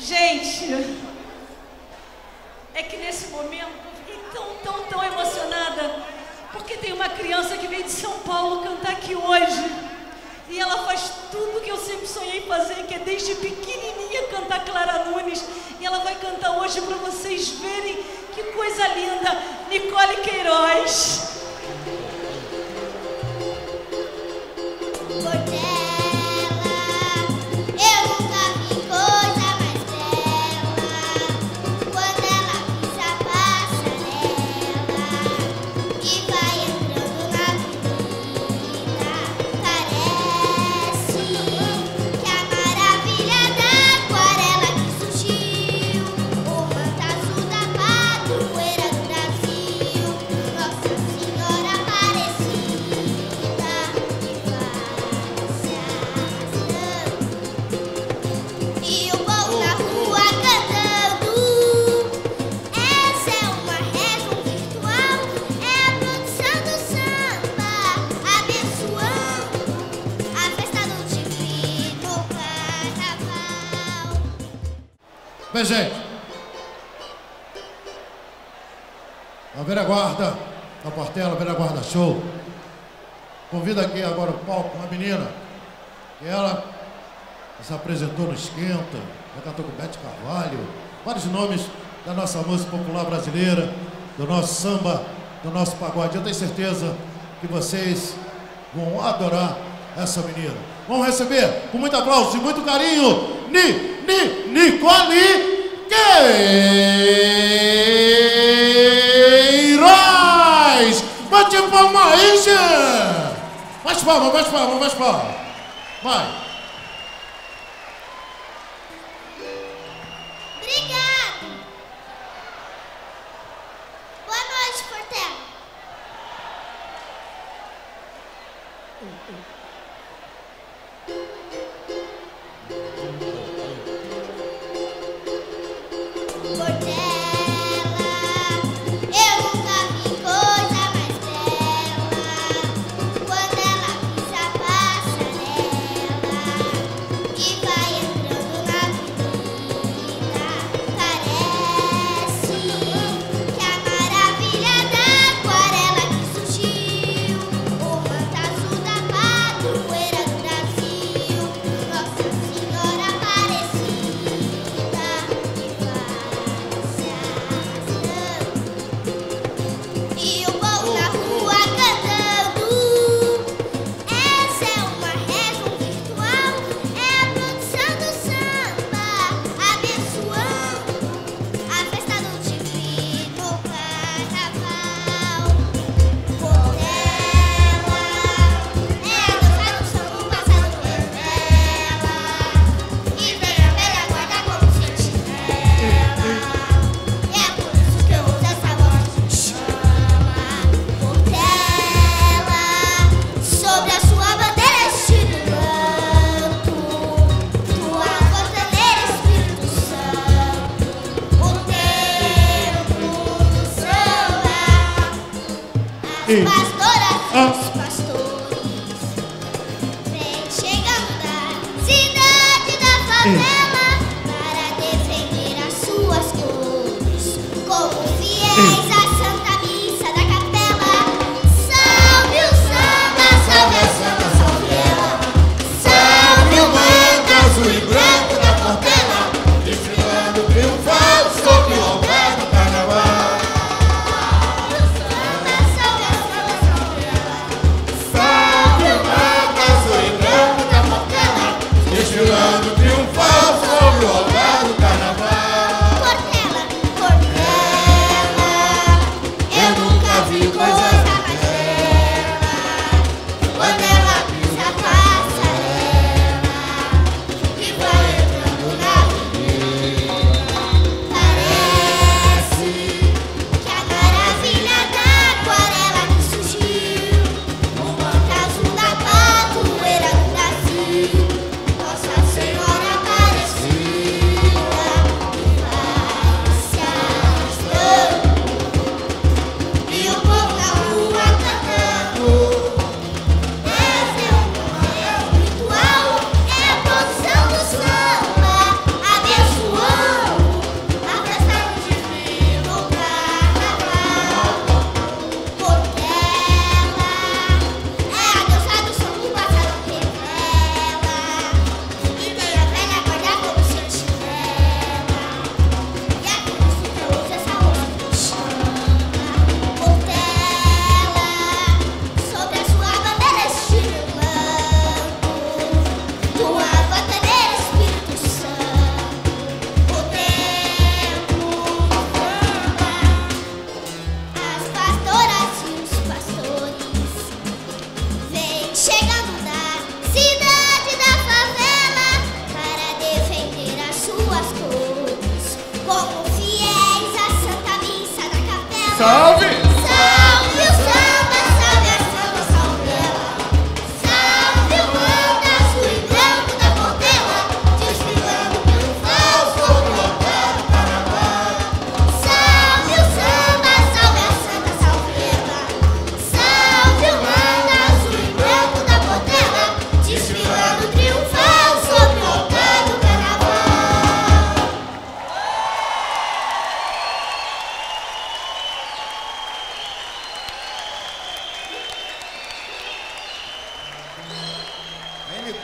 Gente, é que nesse momento eu fiquei tão, tão, tão emocionada, porque tem uma criança que veio de São Paulo cantar aqui hoje. E ela faz tudo que eu sempre sonhei fazer, que é desde pequenininha cantar Clara Nunes. E ela vai cantar hoje para vocês verem que coisa linda. Nicole Queiroz. Gente. A velha guarda da Portela, velha guarda show. Convido aqui agora o palco uma menina que ela se apresentou no Esquenta, já cantou com Bete Carvalho, vários nomes da nossa música popular brasileira, do nosso samba, do nosso pagode. Eu tenho certeza que vocês vão adorar essa menina. Vamos receber com muito aplauso e muito carinho, Ni Ni Nicole Queiroz! Bate palma aí, gente! Mais palma, mais palma, mais palma. Vai. Amen. Salve!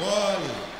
Maria,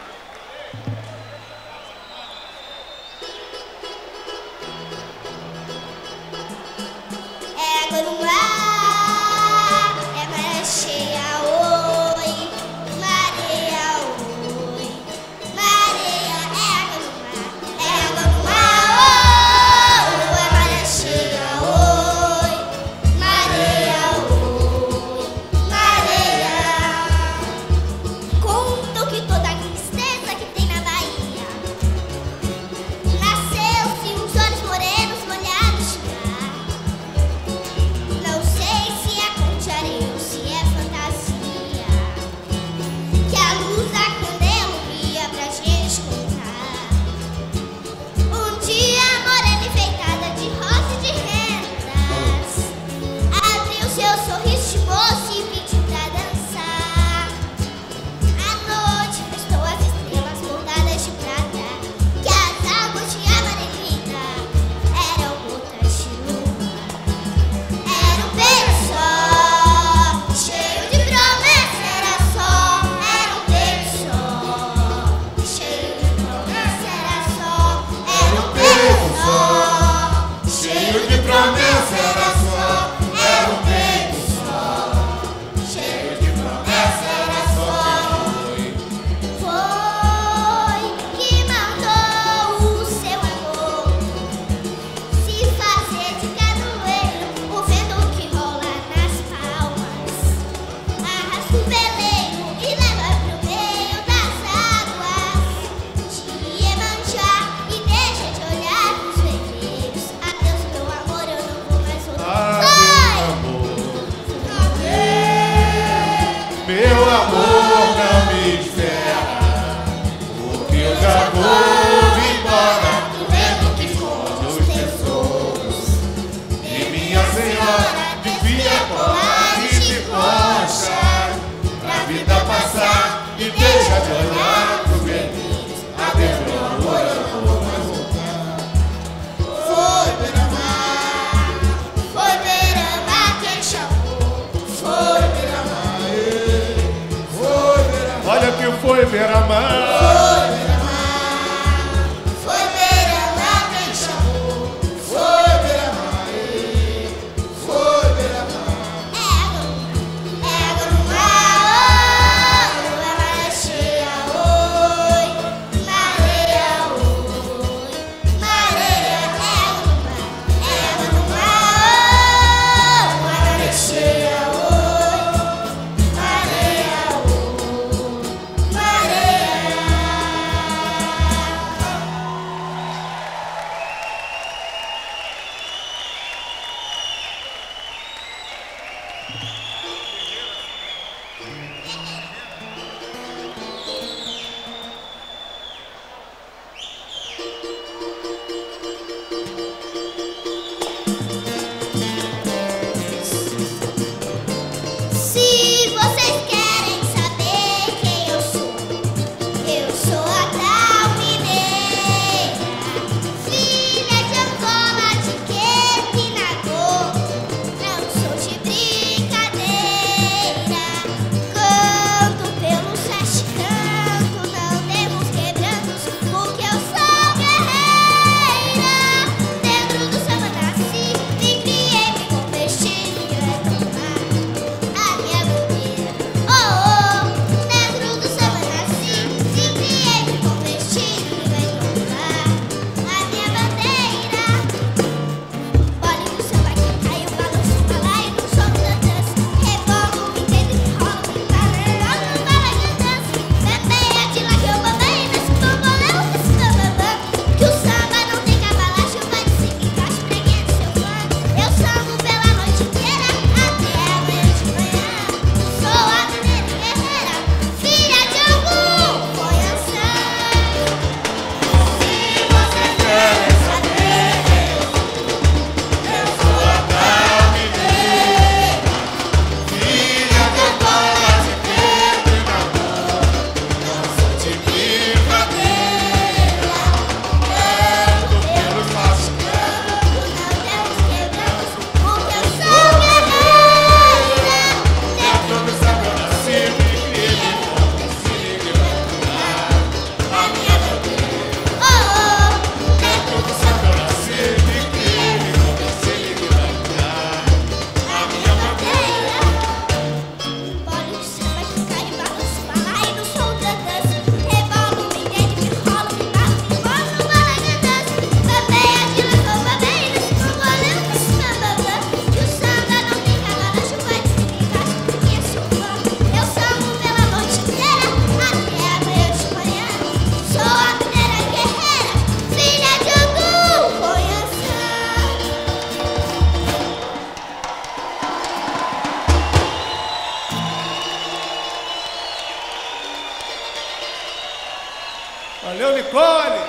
Seu Nicole!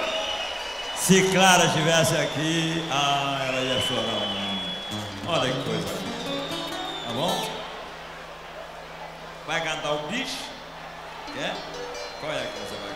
Se Clara estivesse aqui, ah, ela ia chorar. Olha que coisa. Tá bom? Vai cantar o bicho? Quer? Qual é que você vai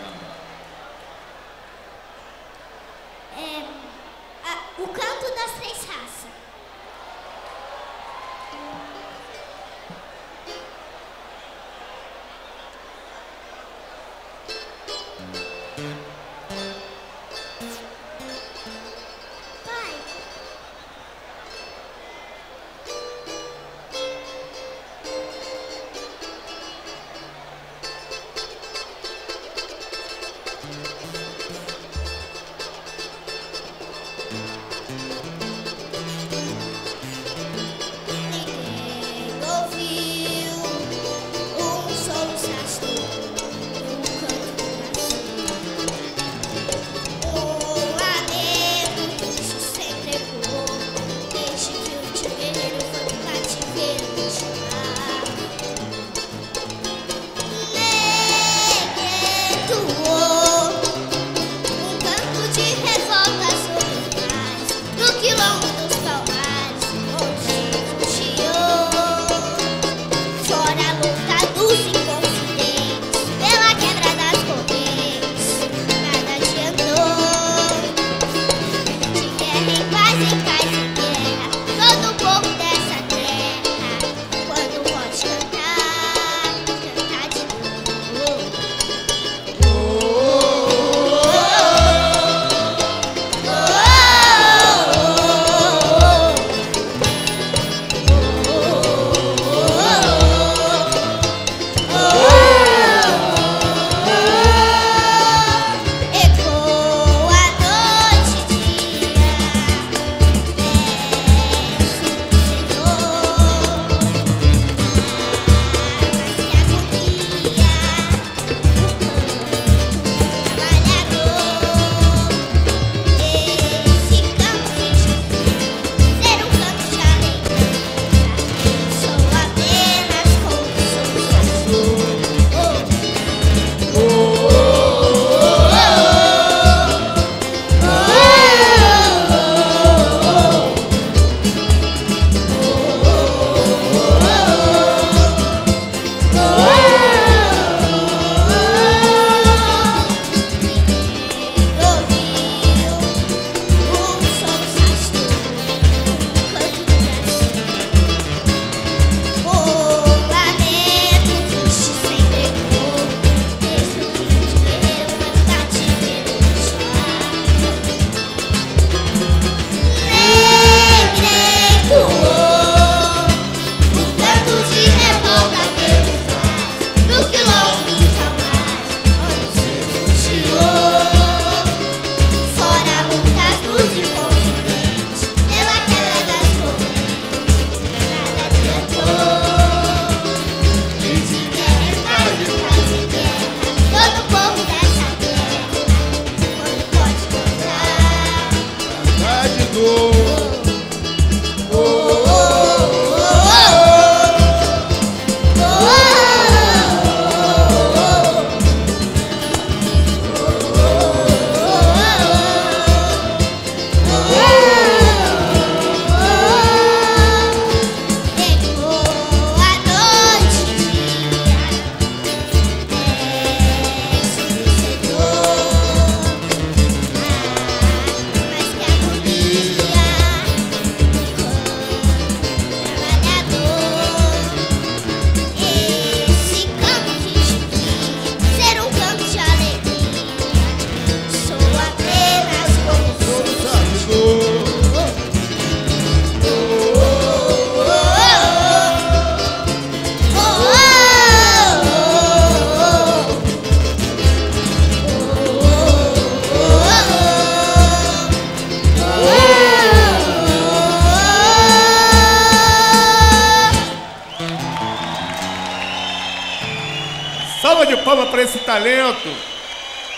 talento.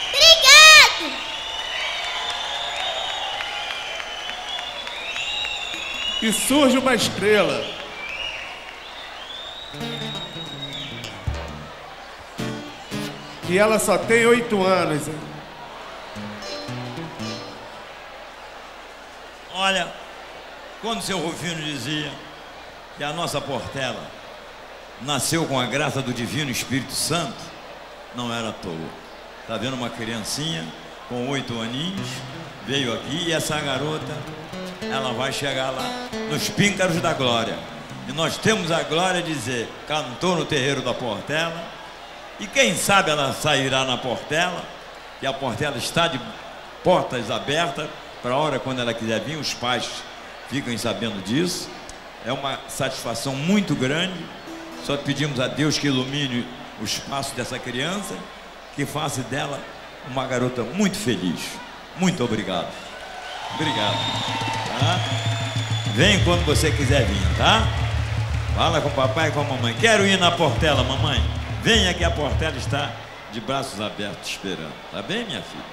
Obrigado! E surge uma estrela. E ela só tem oito anos. Olha, quando seu Rufino dizia que a nossa Portela nasceu com a graça do Divino Espírito Santo, não era à toa. Está vendo uma criancinha com oito aninhos, veio aqui e essa garota, ela vai chegar lá nos píncaros da glória. E nós temos a glória de dizer, cantou no terreiro da Portela, e quem sabe ela sairá na Portela, e a Portela está de portas abertas para a hora quando ela quiser vir, os pais ficam sabendo disso. É uma satisfação muito grande. Só pedimos a Deus que ilumine o espaço dessa criança, que faça dela uma garota muito feliz. Muito obrigado. Obrigado. Tá? Vem quando você quiser vir, tá? Fala com o papai e com a mamãe. Quero ir na Portela, mamãe. Venha que a Portela está de braços abertos esperando. Tá bem, minha filha?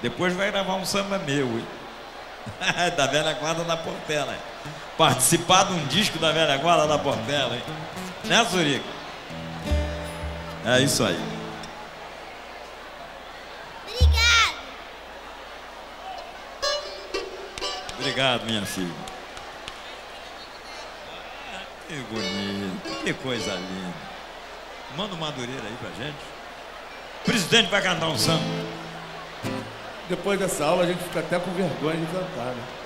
Depois vai gravar um samba meu, hein? da velha guarda da Portela. Participar de um disco da velha guarda da Portela, hein? Né, Zurica? É isso aí. Obrigado. Obrigado, minha filha. Que bonito, que coisa linda. Manda o Madureira aí pra gente. O presidente vai cantar um samba. Depois dessa aula a gente fica até com vergonha de cantar, né?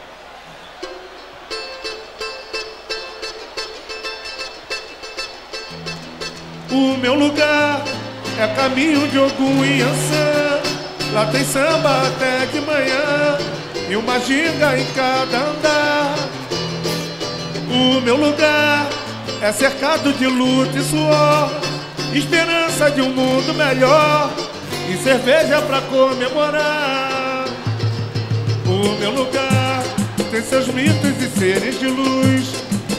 O meu lugar é caminho de Ogum e Ançã. Lá tem samba até de manhã e uma ginga em cada andar. O meu lugar é cercado de luta e suor, esperança de um mundo melhor e cerveja pra comemorar. O meu lugar tem seus mitos e seres de luz,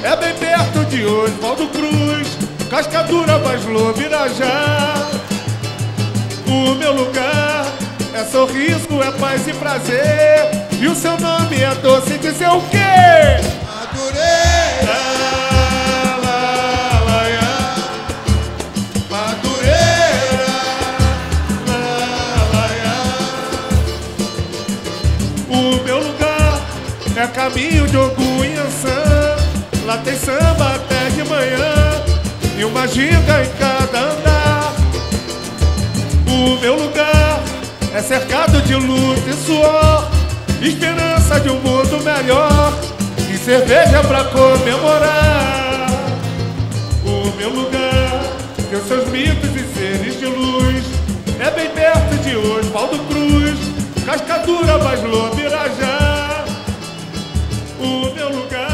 é bem perto de Oswaldo Cruz, Cascadura, Baslo, Mirajá. O meu lugar é sorriso, é paz e prazer, e o seu nome é doce dizer o quê? Madureira, é caminho de Ogum e Ançã. Lá tem samba até de manhã e uma giga em cada andar. O meu lugar é cercado de luta e suor, esperança de um mundo melhor e cerveja pra comemorar. O meu lugar tem seus mitos e seres de luz, é bem perto de Oswaldo Cruz, Cascadura, Baslô, Mirajá. O meu lugar